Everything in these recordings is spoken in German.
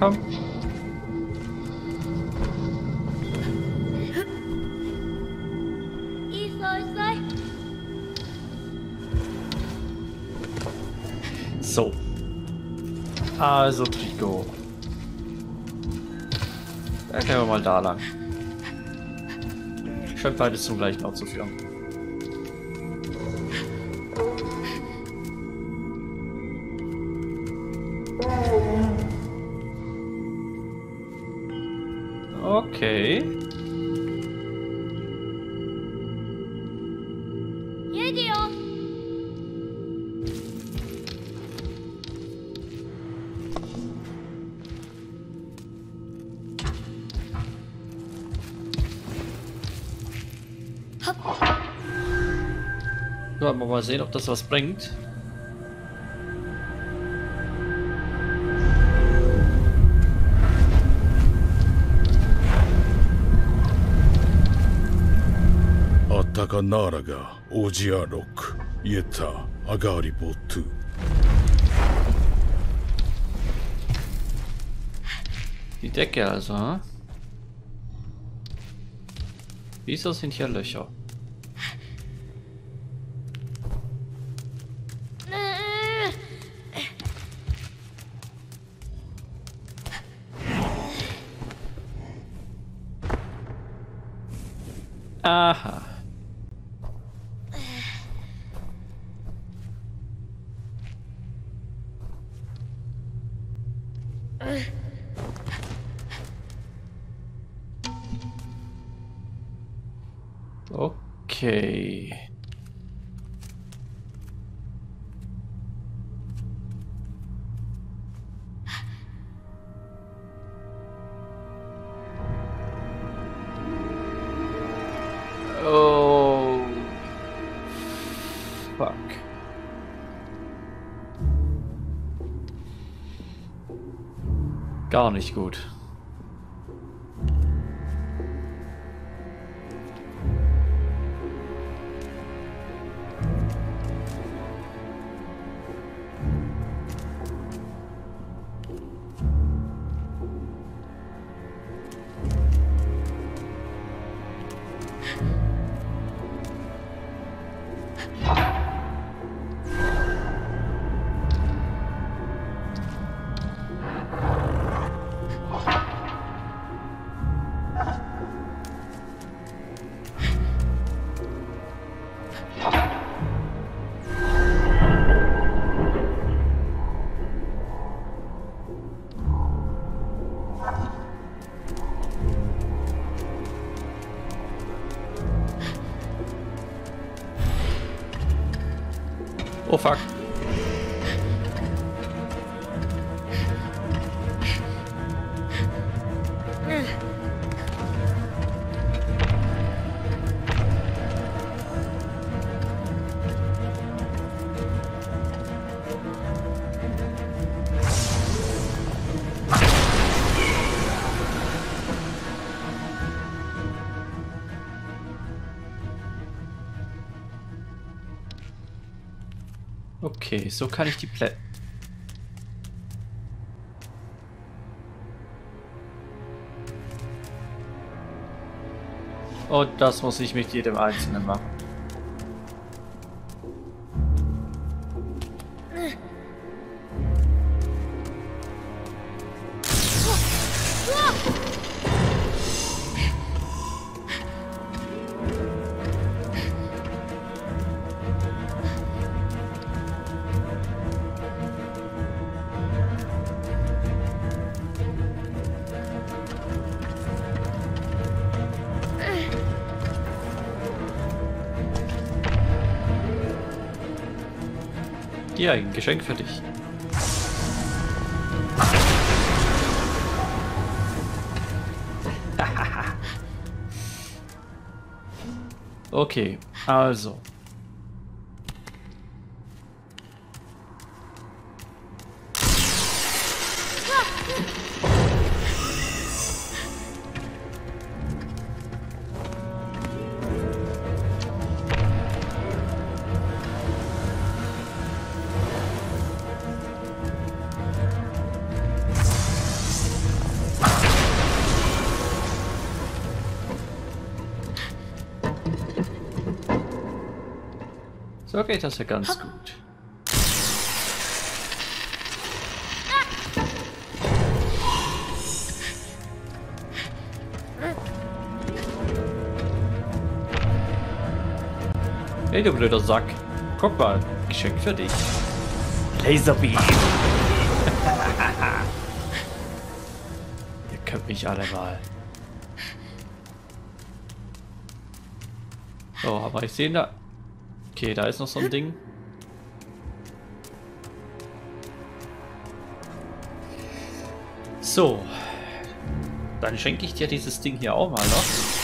Come. Also Trico. Da gehen wir mal da lang. Scheint beides zum gleichen Ort zu führen. Ja, mal sehen, ob das was bringt. Attaka Naraga, Ojia Rock, Yeta, Agaripo 2. Die Decke also, hm? Wieso sind hier Löcher? Okay. Gar nicht gut. Oh so kann ich die Plä... Und das muss ich mit jedem Einzelnen machen. Geschenk für dich. okay, also. So geht das ja ganz gut. Hey, du blöder Sack. Guck mal, Geschenk für dich. Laserbeam. Ihr könnt mich alle mal. So, aber ich sehe da... Okay, da ist noch so ein Ding. So. Dann schenke ich dir dieses Ding hier auch mal noch.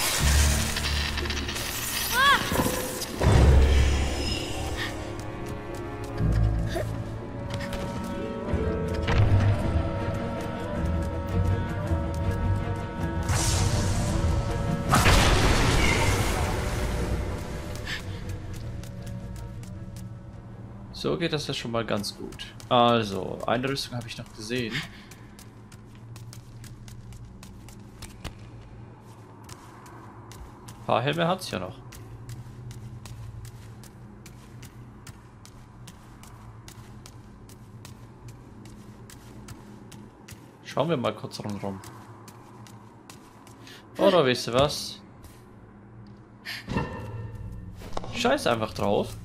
Geht das ja schon mal ganz gut. Also, eine Rüstung habe ich noch gesehen. Ein paar Helme hat es ja noch. Schauen wir mal kurz rundherum. Oder wisst ihr was? Scheiß einfach drauf.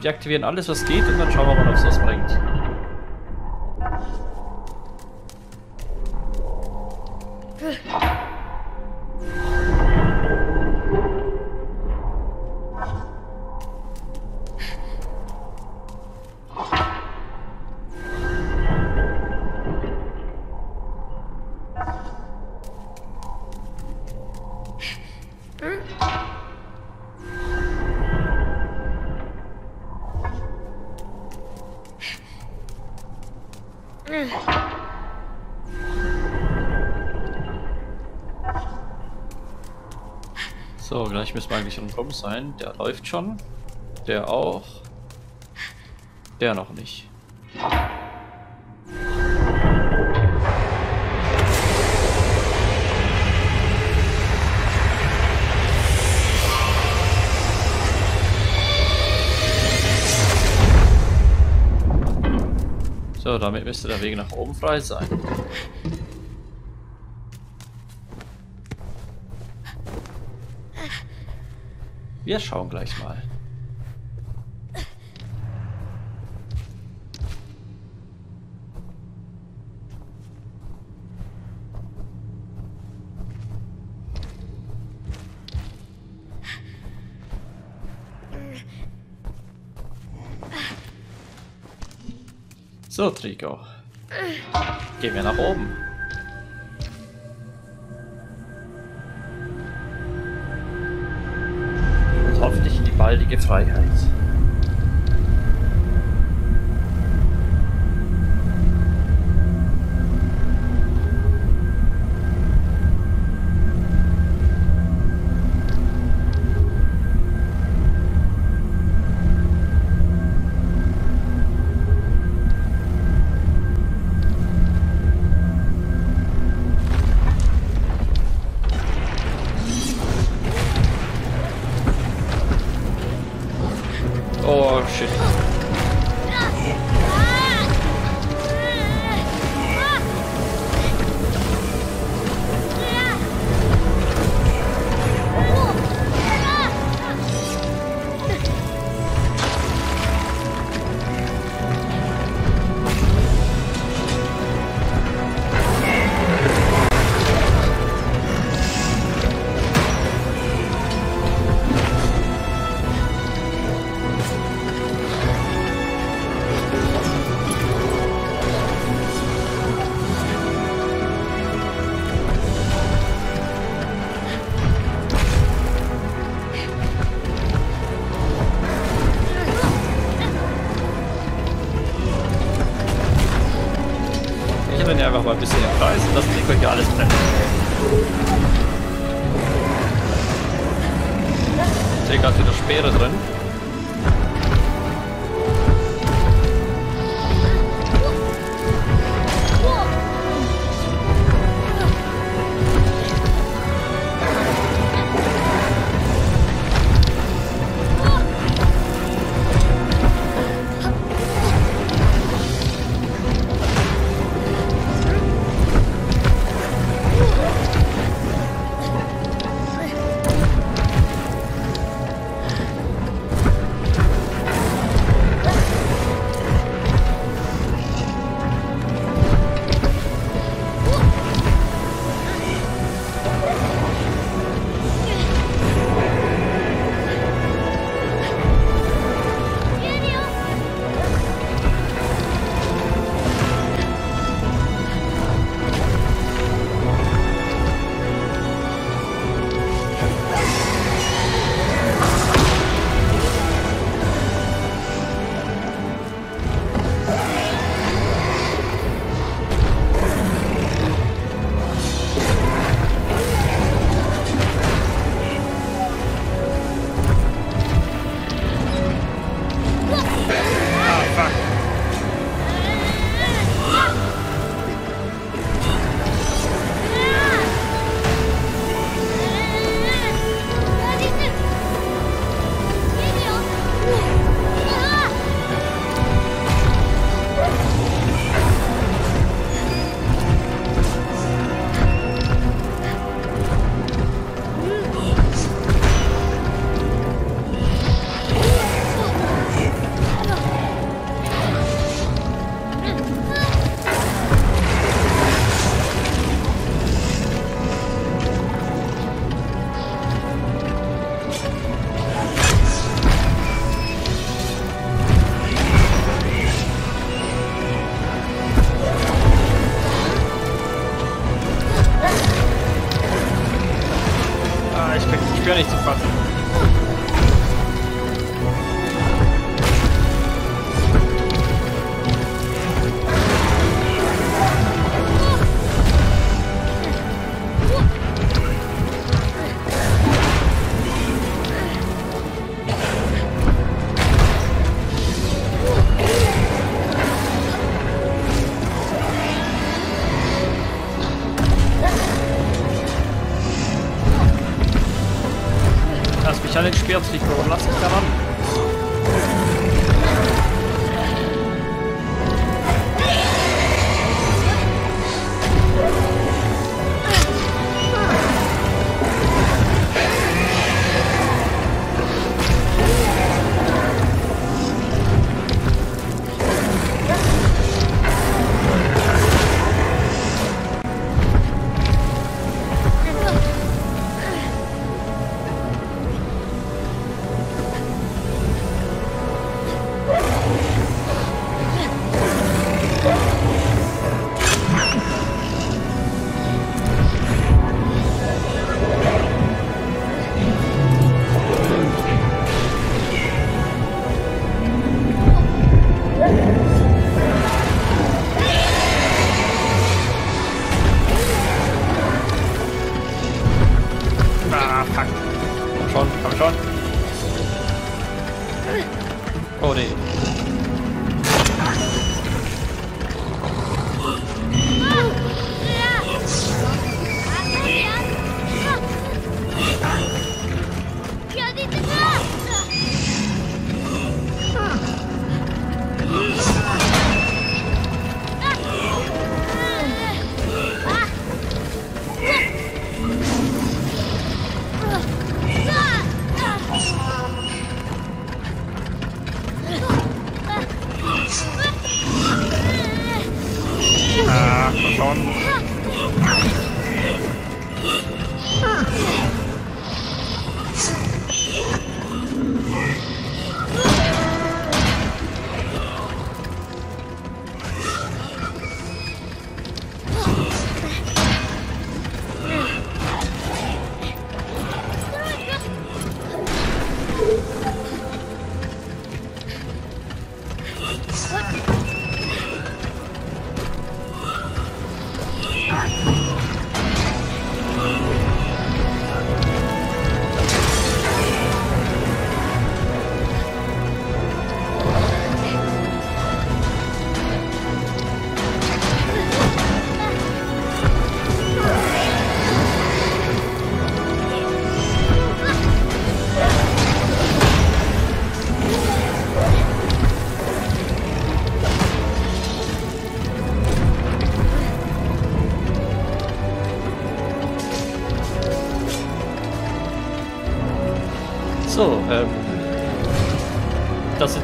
Wir aktivieren alles, was geht und dann schauen wir mal, ob es was bringt. gleich müssen wir eigentlich rundherum sein. Der läuft schon. Der auch. Der noch nicht. So, damit müsste der Weg nach oben frei sein. Wir schauen gleich mal. So, Trigo. Gehen wir nach oben. Baldige Freiheit. чуть-чуть. Ich sehe gerade wieder Speere drin.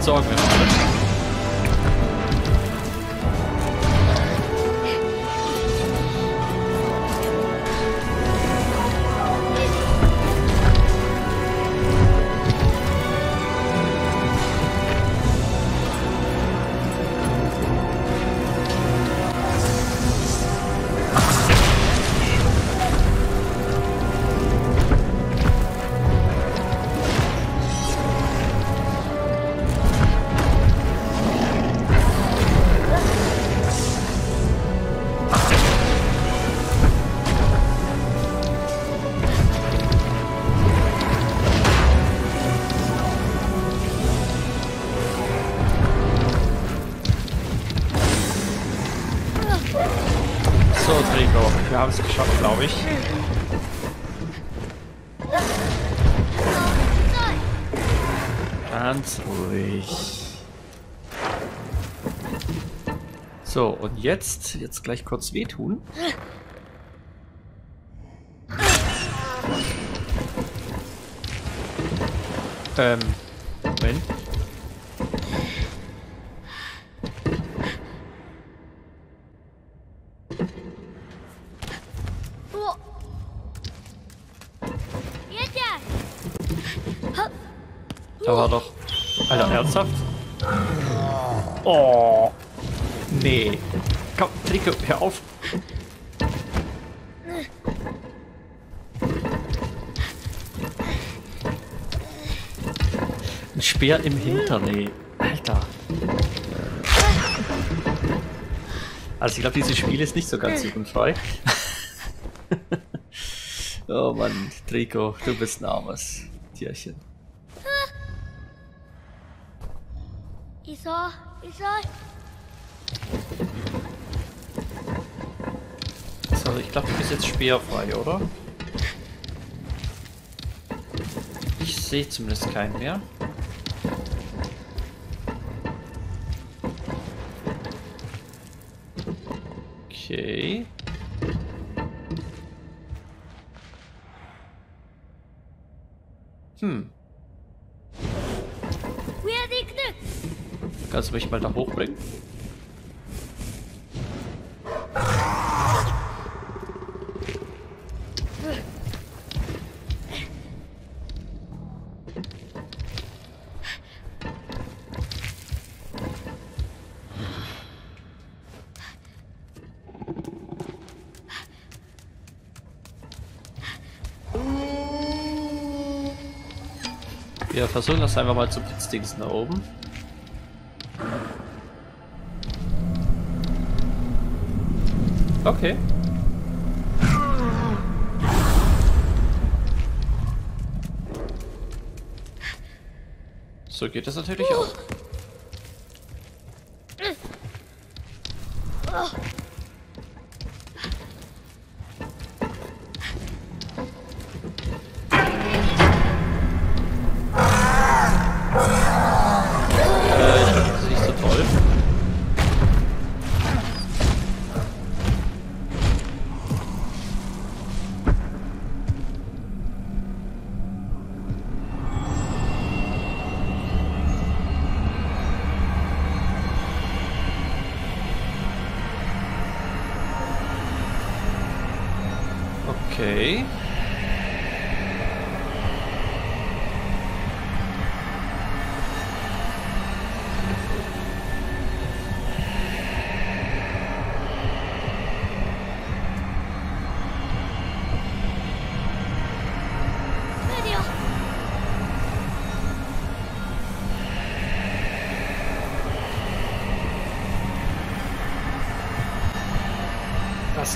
Das jetzt, jetzt gleich kurz wehtun. Ähm, Moment. Da war doch. Alter, ernsthaft? Oh. Nee. Komm, Trico, hör auf. Ein Speer im Hintern, ey. Alter. Also ich glaube, dieses Spiel ist nicht so ganz jugendfrei. oh Mann, Trico, du bist ein armes Tierchen. Isa, Isa. So, ich glaube, du bist jetzt speerfrei, oder? Ich sehe zumindest keinen mehr. Okay. Hm, kannst du mich mal da hochbringen? Versuchen das einfach mal zu Blitzdings da oben. Okay. So geht das natürlich auch.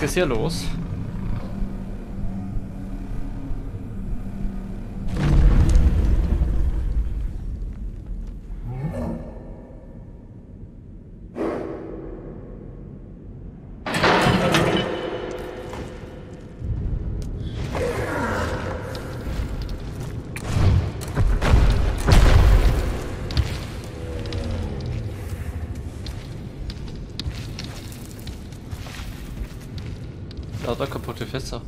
Ist hier los? Kaputte Fässer.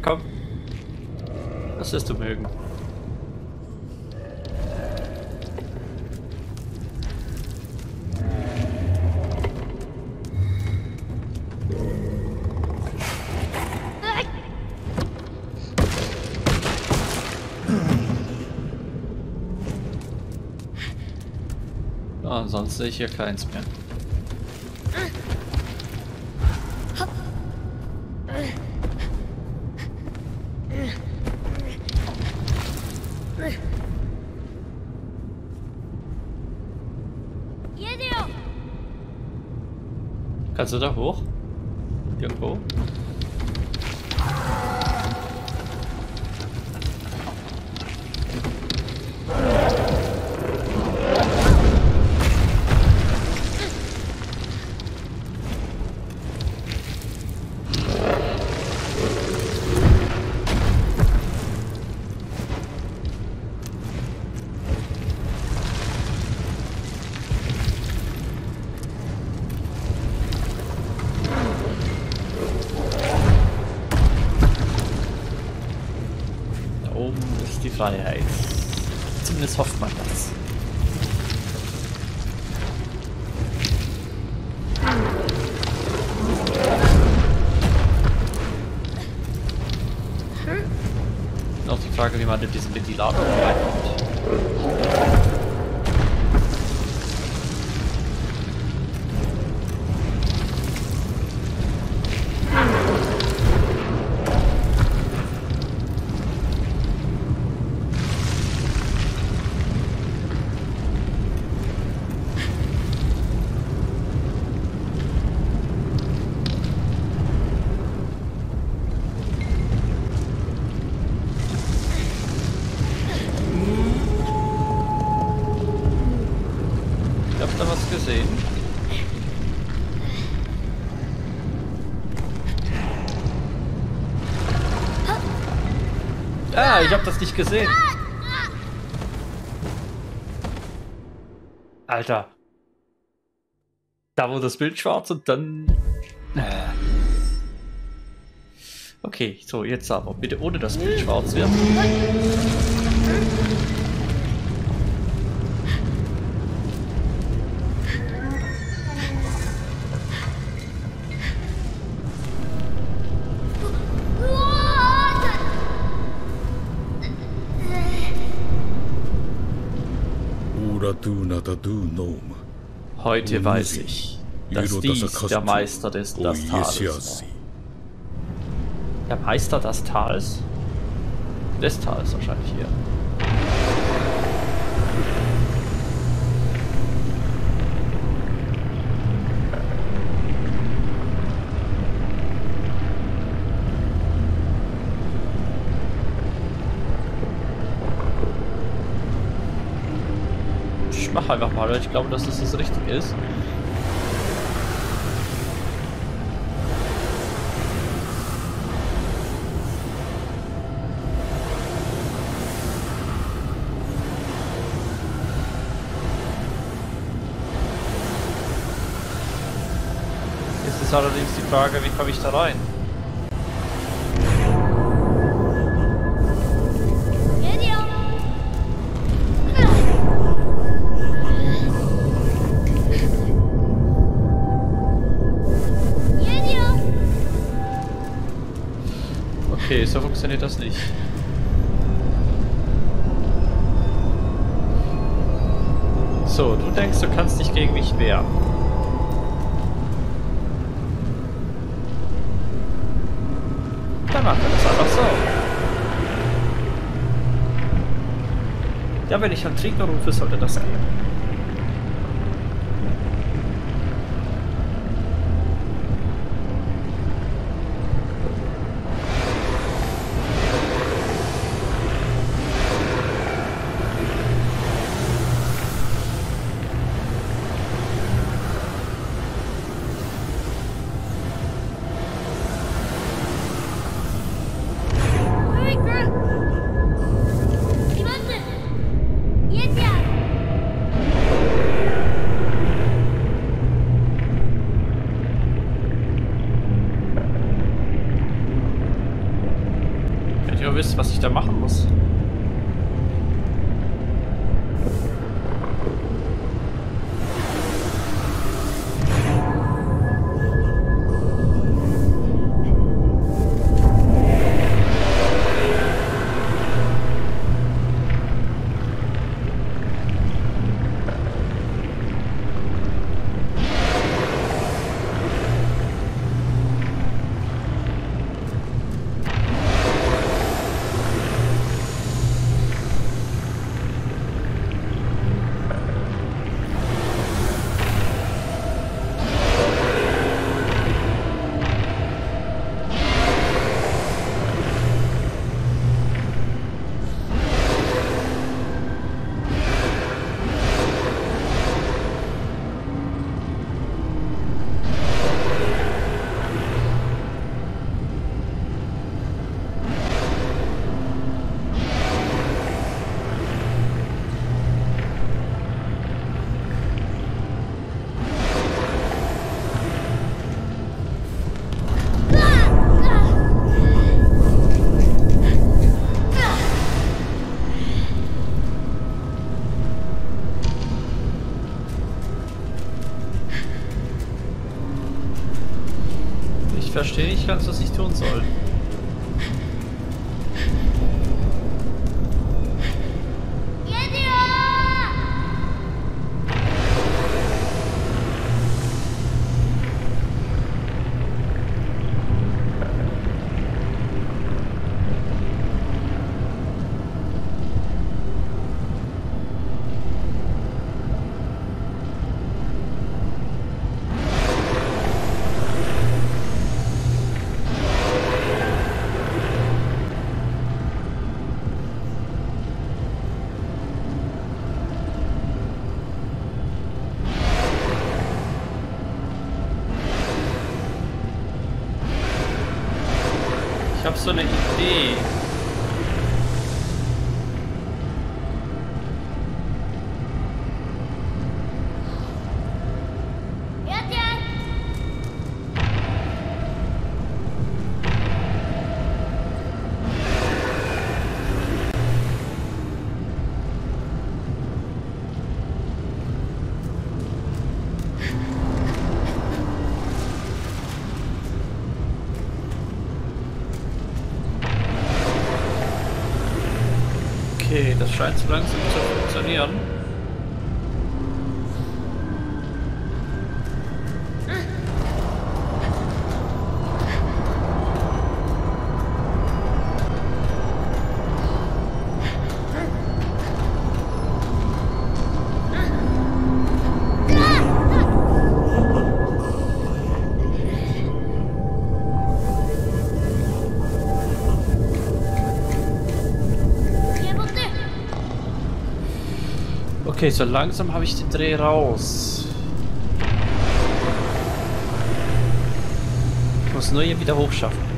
Komm. Was wirst du mögen? Sonst sehe ich hier keins mehr. Kannst du da hoch? Die Freiheit. Zumindest hofft man das. Noch die Frage, wie man in diesen Ventilator reinkommt. Ah, ich hab das nicht gesehen. Alter. Da wurde das Bild schwarz und dann... Äh. Okay, so, jetzt aber. Bitte ohne das Bild schwarz wird. Heute weiß ich, dass dies der Meister des das Tales. Der Meister des Tals? Des Tals wahrscheinlich hier. Ich mach einfach mal, weil ich glaube, dass das das Richtige ist. Jetzt ist allerdings die Frage, wie komme ich da rein? Okay, so funktioniert das nicht. So, du denkst, du kannst dich gegen mich wehren. Dann machen wir das einfach so. Ja, wenn ich an Trick rufe, sollte das gehen. Verstehe nicht ganz, was ich tun soll. Ich habe so eine Idee. Okay, das scheint so langsam Okay, so langsam habe ich den Dreh raus. Ich muss nur hier wieder hochschaffen.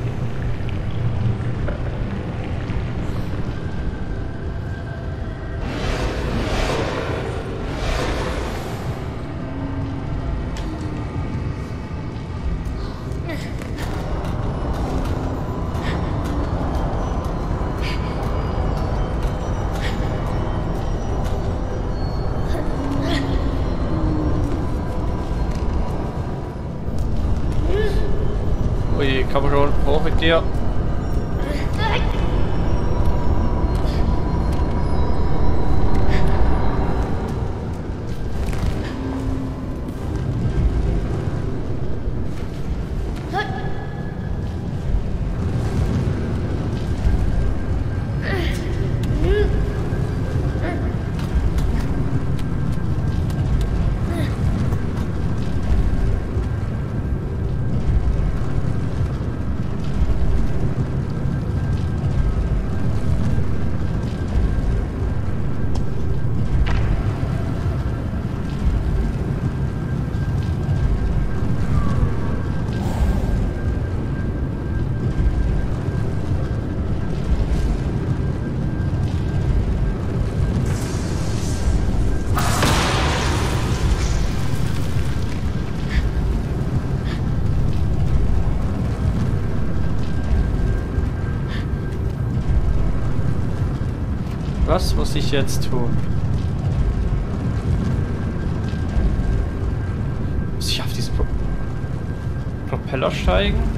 Muss ich jetzt tun? Muss ich auf diesen Pro Propeller steigen?